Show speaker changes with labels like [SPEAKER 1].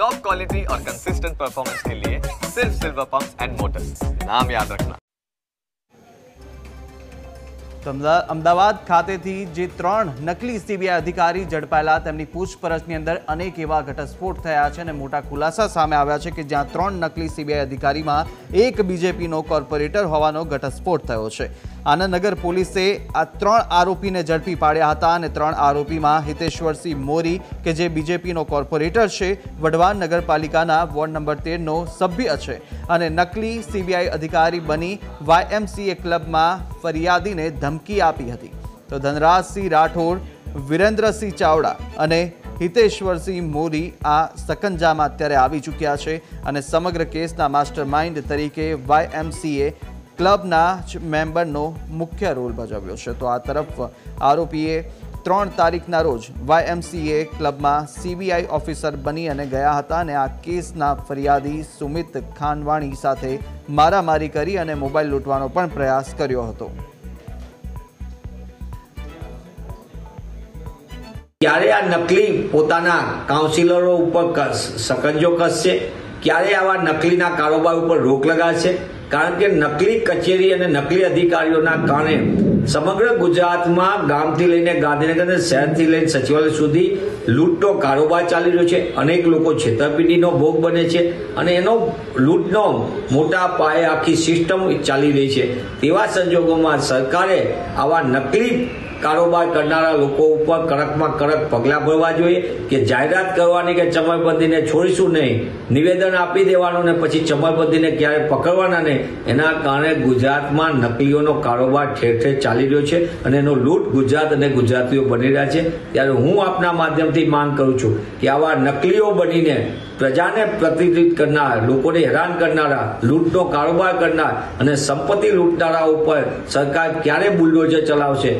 [SPEAKER 1] Top quality और consistent performance के लिए सिर्फ सिल्वर पंप एंड मोटर्स नाम याद रखना
[SPEAKER 2] અમદાવાદ ખાતેથી જે ત્રણ નકલી સીબીઆઈ અધિકારી ઝડપાયેલા, તેમની પૂછપરછની અંદર અનેક એવા ઘટસ્ફોટ થયા છે અને મોટા ખુલાસા સામે આવ્યા છે કે જ્યાં ત્રણ નકલી સીબીઆઈ અધિકારીમાં એક બીજેપીનો કોર્પોરેટર હોવાનો ઘટસ્ફોટ થયો છે. આનંદનગર પોલીસે આ ત્રણ આરોપીને ઝડપી પાડ્યા હતા અને ત્રણ આરોપીમાં હિતેશ્વરસિંહ મોરી, કે જે બીજેપીનો કોર્પોરેટર છે, વઢવાણ નગરપાલિકાના વોર્ડ નંબર તેરનો સભ્ય છે. અને નકલી સીબીઆઈ અધિકારી બની વાયએમસીએ ક્લબમાં ફરિયાદીને ધમકી આપી હતી. તો ધનરાજસિંહ રાઠોડ, વિરેન્દ્રસિંહ ચાવડા અને હિતેશ્વરસિંહ મોરી આ સકંજામાં અત્યારે આવી ચૂક્યા છે અને સમગ્ર કેસના માસ્ટર માઇન્ડ તરીકે વાયએમસીએ ક્લબના જ મેમ્બરનો મુખ્ય રોલ ભજવ્યો છે. તો આ તરફ આરોપીએ ત્રણ તારીખના રોજ વાયએમસીએ ક્લબમાં સીબીઆઈ ઓફિસર બની અને ગયા હતા અને આ કેસના ફરિયાદી સુમિત ખાનવાણી સાથે મારામારી કરી અને મોબાઈલ લૂંટવાનો પણ પ્રયાસ કર્યો હતો.
[SPEAKER 3] ક્યારે આ નકલી પોતાના કાઉન્સિલરો ઉપર સકંજો કસશે? ક્યારે આવા નકલીના કારોબાર ઉપર રોક લગાશે કારણ કે નકલી કચેરી અને નકલી અધિકારીઓના કારણે સમગ્ર ગુજરાતમાં ગામથી લઈને ગાંધીનગર અને શહેરથી લઈને સચિવાલય સુધી લૂંટનો કારોબાર ચાલી રહ્યો છે. અનેક લોકો છેતરપિંડીનો ભોગ બને છે અને એનો લૂંટનો મોટા પાયે આખી સિસ્ટમ ચાલી રહી છે. તેવા સંજોગોમાં સરકારે આવા નકલી કારોબાર કરનારા લોકો ઉપર કડકમાં કડક પગલાં ભરવા જોઈએ કે જાહેરાત કરવાની કે ચમરબંધીને છોડીશું નહીં. નિવેદન આપી દેવાનું ને પછી ચમરબંધીને ક્યારે પકડવાના નહીં. એના કારણે ગુજરાતમાં નકલીઓનો કારોબાર ઠેર ઠેર ચાલી રહ્યો છે અને એનો લૂંટ ગુજરાત અને ગુજરાતીઓ બની રહ્યા છે. ત્યારે હું આપના માધ્યમથી માંગ કરું છું કે આવા નકલીઓ બનીને પ્રજાને પ્રતિનિધિત કરનાર, લોકોને હેરાન કરનારા, લૂંટનો કારોબાર કરનાર અને સંપત્તિ લૂંટનારા ઉપર સરકાર ક્યારે બુલડોઝર ચલાવશે?